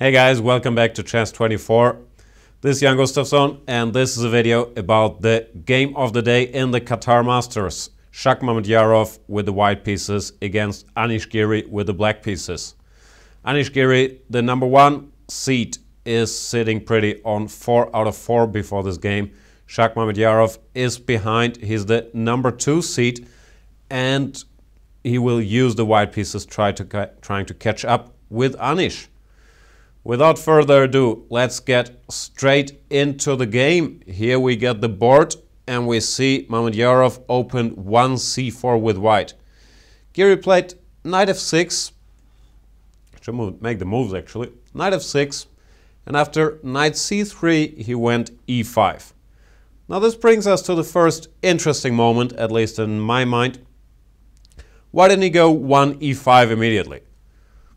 Hey guys, welcome back to Chess24. This is Jan Gustafsson and this is a video about the game of the day in the Qatar Masters. Shak Mamedyarov with the white pieces against Anish Giri with the black pieces. Anish Giri, the number one seed, is sitting pretty on 4 out of 4 before this game. Shak Mamedyarov is behind. He's the number two seed and he will use the white pieces try to trying to catch up with Anish. Without further ado, let's get straight into the game. Here we get the board and we see Mamedyarov opened 1 c4 with white. Giri played knight f6. Should make the moves actually. Knight f6 and after knight c3 he went e5. Now this brings us to the first interesting moment, at least in my mind. Why didn't he go 1 e5 immediately?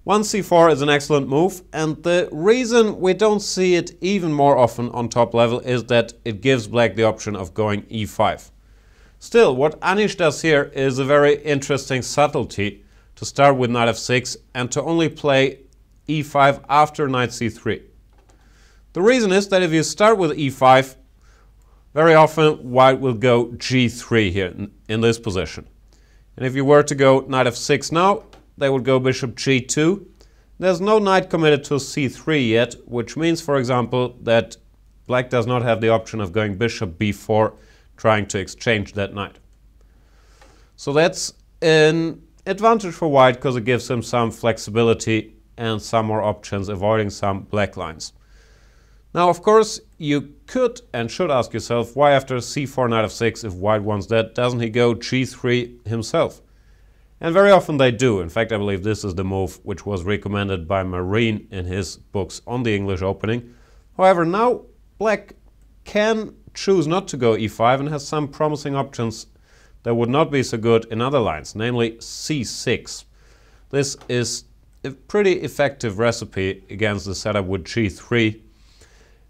1 c4 is an excellent move and the reason we don't see it even more often on top level is that it gives black the option of going e5. Still, what Anish does here is a very interesting subtlety to start with knight f6 and to only play e5 after knight c3. The reason is that if you start with e5, very often white will go g3 here in this position. And if you were to go knight f6 now, they would go bishop g2. There's no knight committed to c3 yet, which means, for example, that black does not have the option of going bishop b4, trying to exchange that knight. So that's an advantage for white because it gives him some flexibility and some more options, avoiding some black lines. Now, of course, you could and should ask yourself, why after c4 knight f6, if white wants that, doesn't he go g3 himself? And very often they do. In fact, I believe this is the move which was recommended by Marin in his books on the English opening. However, now black can choose not to go e5 and has some promising options that would not be so good in other lines, namely c6. This is a pretty effective recipe against the setup with g3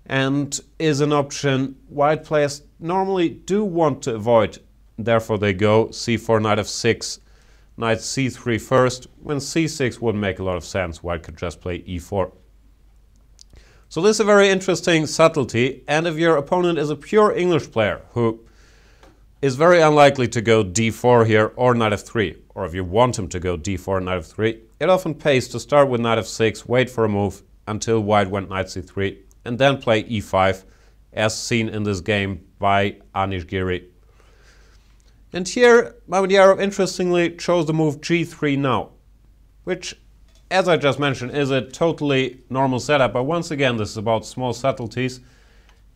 and is an option white players normally do want to avoid. Therefore they go c4 knight f6 knight c3 first, when c6 wouldn't make a lot of sense, white could just play e4. So this is a very interesting subtlety, and if your opponent is a pure English player who is very unlikely to go d4 here or knight f3, or if you want him to go d4 knight f3, it often pays to start with knight f6, wait for a move until white went knight c3, and then play e5, as seen in this game by Anish Giri and here, Mamedyarov interestingly chose the move g3 now, which, as I just mentioned, is a totally normal setup, but once again, this is about small subtleties.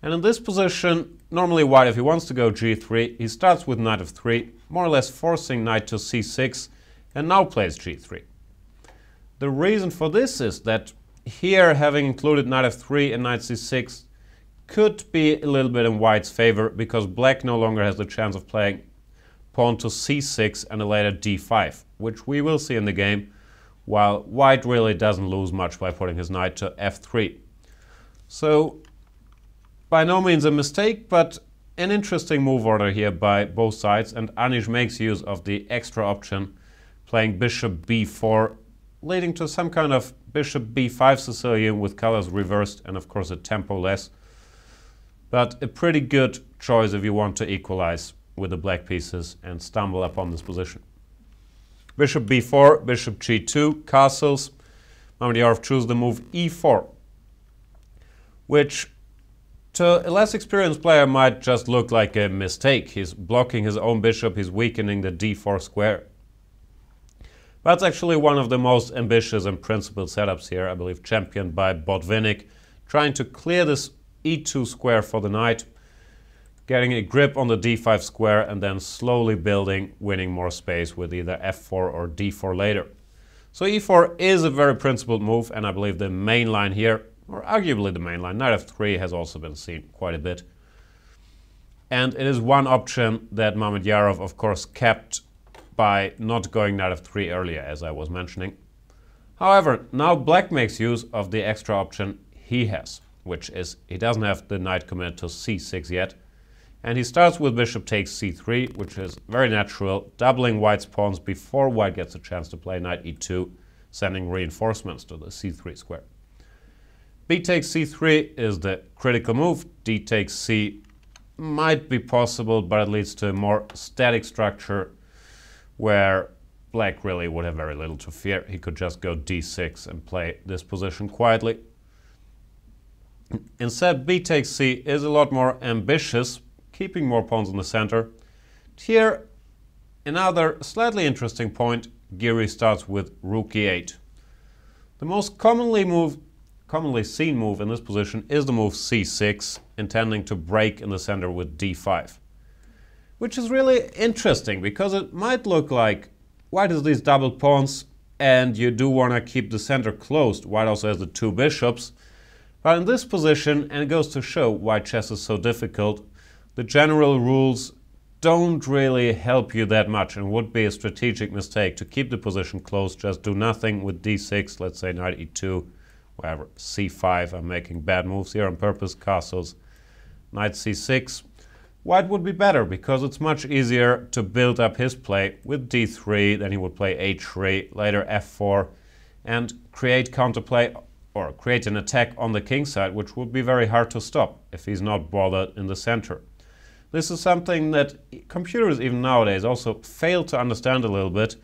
And in this position, normally white, if he wants to go g3, he starts with knight f3, more or less forcing knight to c6, and now plays g3. The reason for this is that here, having included knight f3 and knight c6, could be a little bit in white's favor, because black no longer has the chance of playing pawn to c6 and later d5, which we will see in the game, while white really doesn't lose much by putting his knight to f3. So, by no means a mistake, but an interesting move order here by both sides, and Anish makes use of the extra option, playing bishop b4, leading to some kind of bishop b5 Sicilian with colors reversed and of course a tempo less. But a pretty good choice if you want to equalize with the black pieces and stumble upon this position. Bishop b4, bishop g2, castles. Mamedyarov chooses the move e4, which to a less experienced player might just look like a mistake. He's blocking his own bishop, he's weakening the d4 square. That's actually one of the most ambitious and principled setups here, I believe championed by Botvinnik, trying to clear this e2 square for the knight getting a grip on the d5 square and then slowly building, winning more space with either f4 or d4 later. So e4 is a very principled move and I believe the main line here, or arguably the main line, knight f3 has also been seen quite a bit. And it is one option that Mamedyarov of course kept by not going knight f3 earlier as I was mentioning. However, now black makes use of the extra option he has, which is he doesn't have the knight committed to c6 yet, and he starts with bishop takes c3, which is very natural, doubling white's pawns before white gets a chance to play knight e2, sending reinforcements to the c3 square. b takes c3 is the critical move. d takes c might be possible, but it leads to a more static structure where black really would have very little to fear. He could just go d6 and play this position quietly. Instead, b takes c is a lot more ambitious, keeping more pawns in the center. Here, another slightly interesting point, Giri starts with rook e8. The most commonly move, commonly seen move in this position is the move c6, intending to break in the center with d5. Which is really interesting because it might look like white has these double pawns and you do want to keep the center closed. White also has the two bishops. But in this position, and it goes to show why chess is so difficult, the general rules don't really help you that much and would be a strategic mistake to keep the position closed. Just do nothing with d6, let's say knight e2, whatever, c5. I'm making bad moves here on purpose, castles, knight c6. White would be better because it's much easier to build up his play with d3, then he would play h3, later f4, and create counterplay or create an attack on the king side, which would be very hard to stop if he's not bothered in the center. This is something that computers even nowadays also fail to understand a little bit,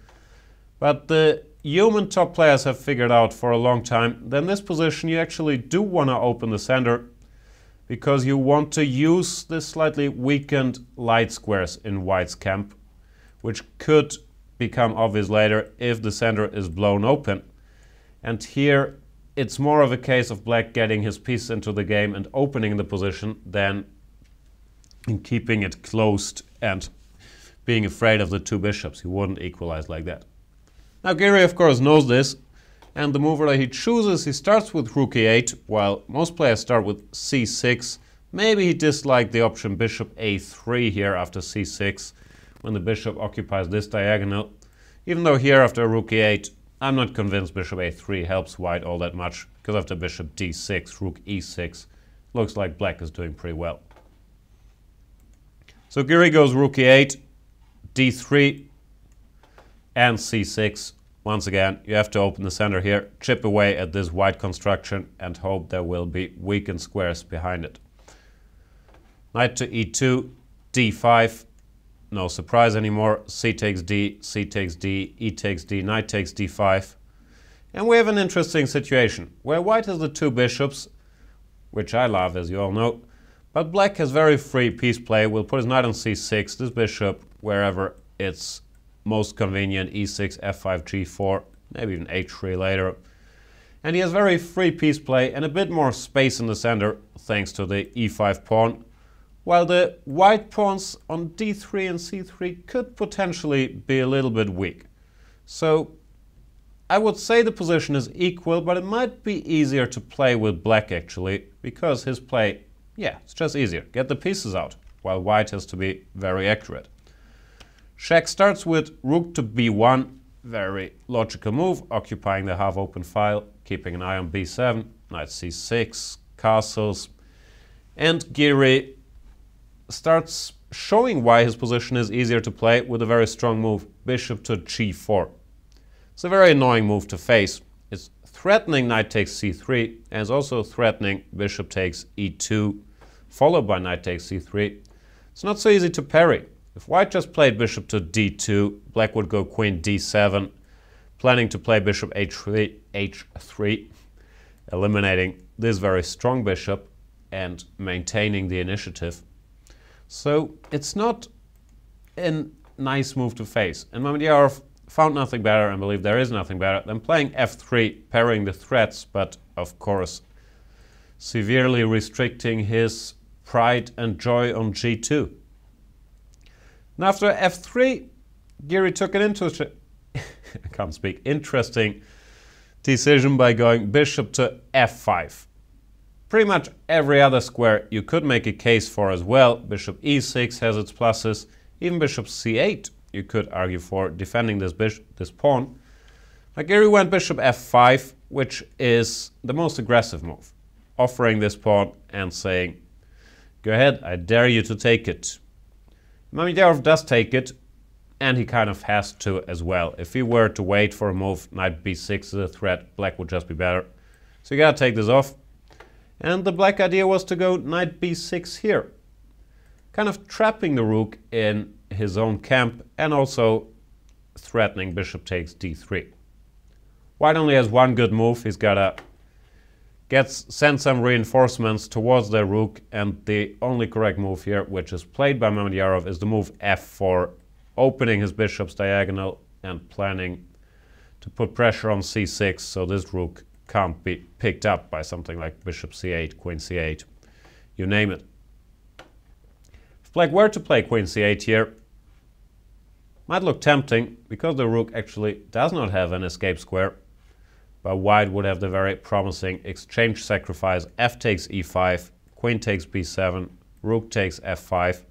but the human top players have figured out for a long time, then this position you actually do want to open the center because you want to use the slightly weakened light squares in white's camp, which could become obvious later if the center is blown open. And here it's more of a case of black getting his piece into the game and opening the position than in keeping it closed and being afraid of the two bishops. He wouldn't equalize like that. Now Giri of course knows this and the mover that he chooses, he starts with rook e8, while most players start with c6. Maybe he disliked the option bishop a3 here after c6, when the bishop occupies this diagonal. Even though here after rook e8, I'm not convinced bishop a3 helps white all that much, because after bishop d6, rook e6, looks like black is doing pretty well. So Giri goes rook e8, d3, and c6, once again, you have to open the center here, chip away at this white construction and hope there will be weakened squares behind it. Knight to e2, d5, no surprise anymore, c takes d, c takes d, e takes d, knight takes d5. And we have an interesting situation, where white has the two bishops, which I love as you all know, but black has very free piece play, will put his knight on c6, this bishop wherever it's most convenient e6, f5, g4, maybe even h3 later. And he has very free piece play and a bit more space in the center thanks to the e5 pawn, while the white pawns on d3 and c3 could potentially be a little bit weak. So I would say the position is equal, but it might be easier to play with black actually, because his play, yeah, it's just easier. Get the pieces out, while white has to be very accurate. Shak starts with rook to b1, very logical move, occupying the half-open file, keeping an eye on b7, knight c6, castles, and Giri starts showing why his position is easier to play with a very strong move, bishop to g4. It's a very annoying move to face. It's threatening knight takes c3 and it's also threatening bishop takes e2, followed by knight takes c3. It's not so easy to parry. If white just played bishop to d2, black would go queen d7, planning to play bishop h3, h3, eliminating this very strong bishop and maintaining the initiative. So it's not a nice move to face. And Mamedyarov found nothing better and believed there is nothing better than playing f3, parrying the threats, but of course severely restricting his pride and joy on g2. And after f3, Giri took an interesting, I can't speak, interesting decision by going bishop to f5. Pretty much every other square you could make a case for as well. Bishop e6 has its pluses. Even bishop c8 you could argue for defending this, this pawn. Now Giri went bishop f5, which is the most aggressive move, offering this pawn and saying, go ahead, I dare you to take it. Mamedyarov does take it, and he kind of has to as well. If he were to wait for a move, knight b6 is a threat, black would just be better. So you gotta take this off. And the black idea was to go knight b6 here, kind of trapping the rook in his own camp and also threatening bishop takes d3. White only has one good move. He's got to sent some reinforcements towards the rook, and the only correct move here, which is played by Mamedyarov, is the move f4, opening his bishop's diagonal and planning to put pressure on c6 so this rook can't be picked up by something like bishop c8, queen c8, you name it. If black were to play queen c8 here, might look tempting because the rook actually does not have an escape square, but white would have the very promising exchange sacrifice f takes e5, queen takes b7, rook takes f5.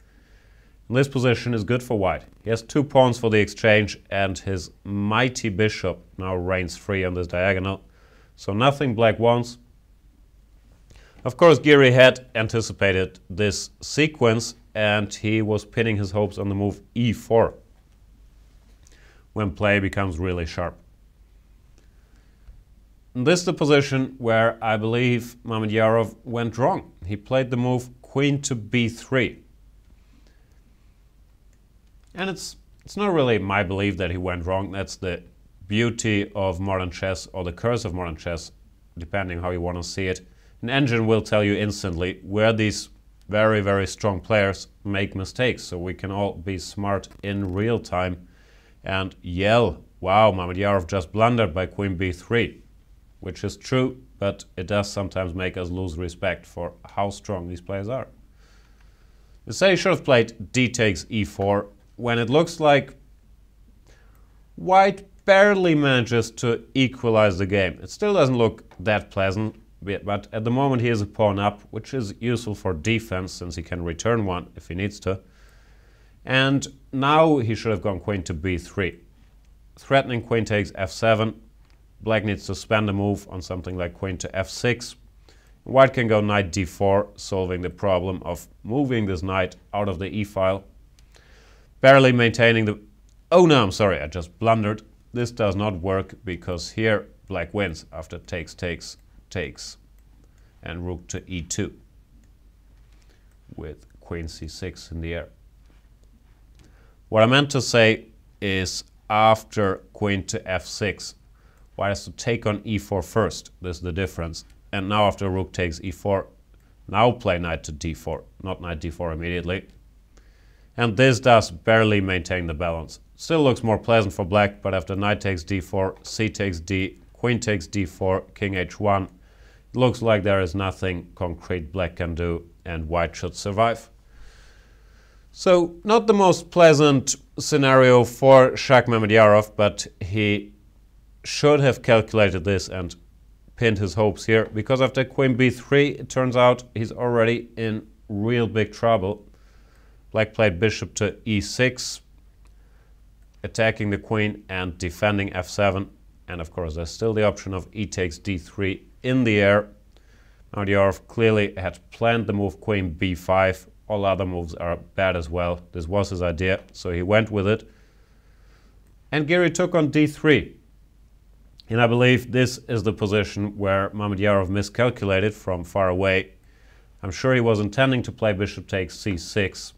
And this position is good for white. He has two pawns for the exchange and his mighty bishop now reigns free on this diagonal. So nothing black wants. Of course, Giri had anticipated this sequence and he was pinning his hopes on the move e4 when play becomes really sharp. And this is the position where I believe Mamedyarov went wrong. He played the move queen to b3. And it's, it's not really my belief that he went wrong. That's the beauty of modern chess or the curse of modern chess, depending how you want to see it. An engine will tell you instantly where these very, very strong players make mistakes. So we can all be smart in real time and yell, wow, Mamedyarov just blundered by queen b3, which is true, but it does sometimes make us lose respect for how strong these players are. The say he should have played d takes e4 when it looks like white barely manages to equalize the game. It still doesn't look that pleasant, but at the moment he is a pawn up, which is useful for defense since he can return one if he needs to. And now he should have gone queen to b3. Threatening queen takes f7. Black needs to spend a move on something like queen to f6. White can go knight d4, solving the problem of moving this knight out of the e-file. Barely maintaining the... Oh no, I'm sorry, I just blundered. This does not work because here black wins after takes, takes, takes and rook to e2 with queen c6 in the air. What I meant to say is after queen to f6, white has to take on e4 first. This is the difference. And now after rook takes e4, now play knight to d4, not knight d4 immediately. And this does barely maintain the balance. Still looks more pleasant for black, but after knight takes d4, c takes d, queen takes d4, king h1, it looks like there is nothing concrete black can do and white should survive. So not the most pleasant scenario for Shak Mamedyarov, but he should have calculated this and pinned his hopes here, because after queen b3, it turns out he's already in real big trouble. Black played bishop to e6, attacking the queen and defending f7. And of course, there's still the option of e takes d3 in the air. Now clearly had planned the move queen b5. All other moves are bad as well. This was his idea, so he went with it. And Giri took on d3. And I believe this is the position where Mamedyarov miscalculated from far away. I'm sure he was intending to play bishop takes c6,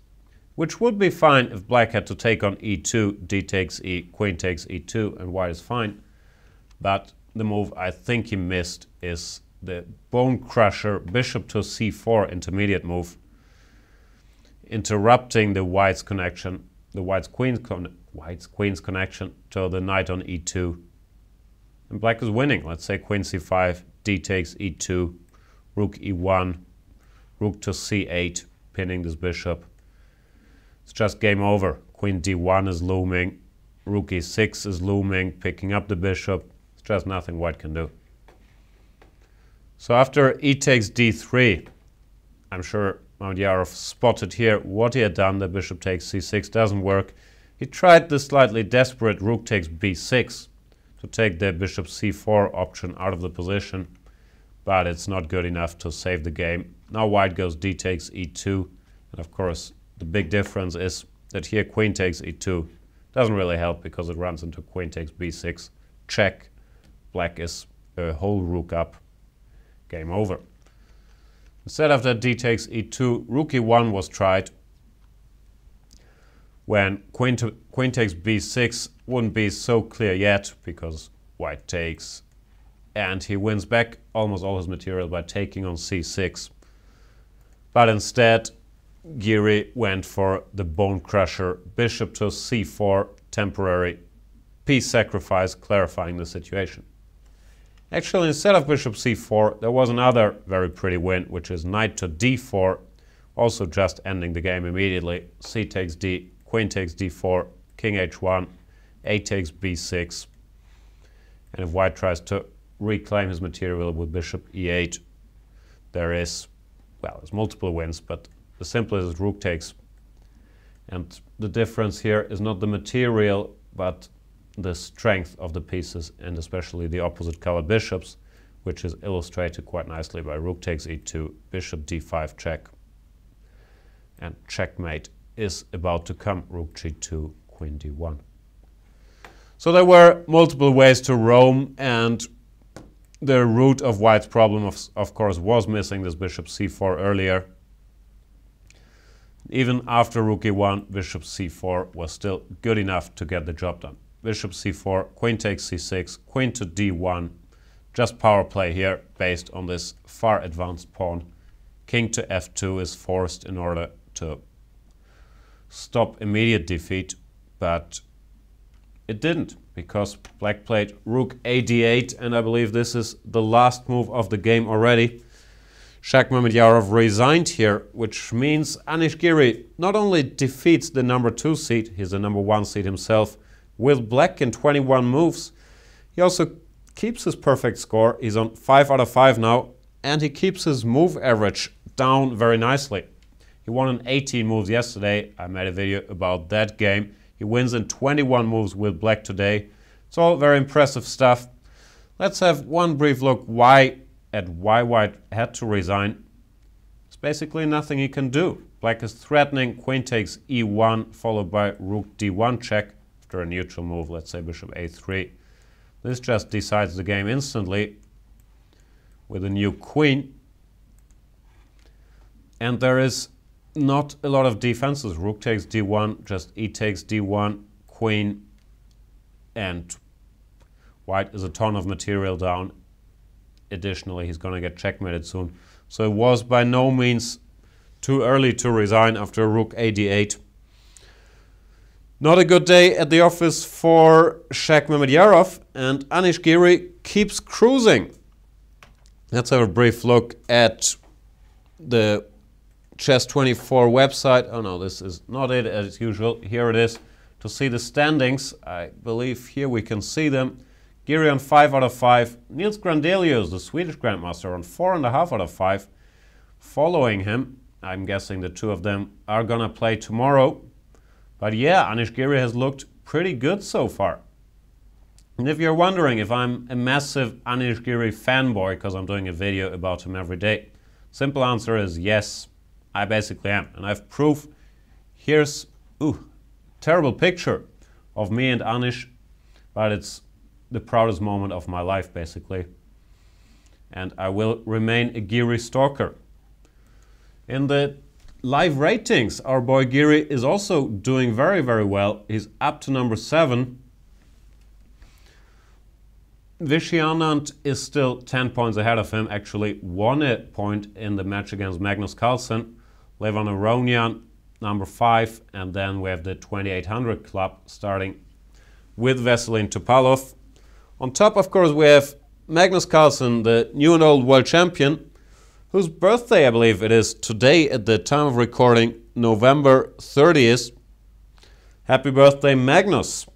which would be fine if black had to take on e2, d takes e, queen takes e2, and white is fine. But the move I think he missed is the bone crusher bishop to c4 intermediate move, interrupting the white's connection, the white's queen's, con white's queen's connection to the knight on e2. And black is winning. Let's say queen c5, d takes e2, rook e1, rook to c8, pinning this bishop. It's just game over. Queen d1 is looming, rook e6 is looming, picking up the bishop. It's just nothing white can do. So after e takes d3, I'm sure Mamedyarov spotted here what he had done. The bishop takes c6 doesn't work. He tried the slightly desperate rook takes b6 to take the bishop c4 option out of the position, but it's not good enough to save the game. Now white goes d takes e2, and of course the big difference is that here queen takes e2 doesn't really help because it runs into queen takes b6. Check. Black is a whole rook up. Game over. Instead of that, d takes e2, rook e1 was tried. When queen, to, queen takes b6 wouldn't be so clear yet because white takes and he wins back almost all his material by taking on c6. But instead, Giri went for the bone crusher, bishop to c4, temporary piece sacrifice, clarifying the situation. Actually, instead of bishop c4, there was another very pretty win, which is knight to d4, also just ending the game immediately. c takes d, queen takes d4, king h1, a takes b6. And if white tries to reclaim his material with bishop e8, there is, well, there's multiple wins, but the simplest is rook takes. And the difference here is not the material, but the strength of the pieces and especially the opposite color bishops, which is illustrated quite nicely by rook takes e2, bishop d5 check. And checkmate is about to come, rook g2, queen d1. So there were multiple ways to roam and the root of white's problem, of, of course, was missing this bishop c4 earlier. Even after rook e1, bishop c4 was still good enough to get the job done bishop c4, queen takes c6, queen to d1. Just power play here based on this far advanced pawn. King to f2 is forced in order to stop immediate defeat, but it didn't because black played rook a d8 and I believe this is the last move of the game already. Shak Mamedyarov resigned here, which means Anish Giri not only defeats the number two seed, he's the number one seed himself, with black in 21 moves. He also keeps his perfect score. He's on 5 out of 5 now, and he keeps his move average down very nicely. He won in 18 moves yesterday. I made a video about that game. He wins in 21 moves with black today. It's all very impressive stuff. Let's have one brief look why at why white had to resign. It's basically nothing he can do. Black is threatening, queen takes e1 followed by rook d1 check after a neutral move, let's say bishop a3. This just decides the game instantly with a new queen. And there is not a lot of defenses. Rook takes d1, just e takes d1, queen, and white is a ton of material down. Additionally, he's going to get checkmated soon. So it was by no means too early to resign after rook a d8. Not a good day at the office for Shak Mamedyarov, and Anish Giri keeps cruising. Let's have a brief look at the Chess24 website. Oh no, this is not it as usual. Here it is. To see the standings, I believe here we can see them. Giri on 5 out of 5. Nils Grandelius, the Swedish Grandmaster, on 4.5 out of 5. Following him, I'm guessing the two of them are gonna play tomorrow. But yeah, Anish Giri has looked pretty good so far. And if you're wondering if I'm a massive Anish Giri fanboy because I'm doing a video about him every day, simple answer is yes, I basically am. And I've proof. Here's, ooh, terrible picture of me and Anish, but it's the proudest moment of my life basically. And I will remain a Giri stalker. In the live ratings, our boy Giri is also doing very, very well. He's up to number seven. Vishy Anand is still 10 points ahead of him, actually one a point in the match against Magnus Carlsen. Levon Aronian, number five, and then we have the 2800 club starting with Veselin Topalov. On top, of course, we have Magnus Carlsen, the new and old world champion, whose birthday I believe it is today at the time of recording, November 30th. Happy birthday, Magnus!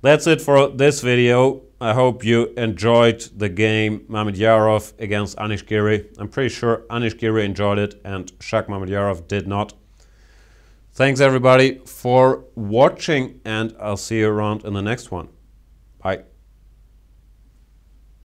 That's it for this video. I hope you enjoyed the game Mamedyarov against Anish Giri. I'm pretty sure Anish Giri enjoyed it and Shak Mamedyarov did not. Thanks everybody for watching and I'll see you around in the next one. Bye.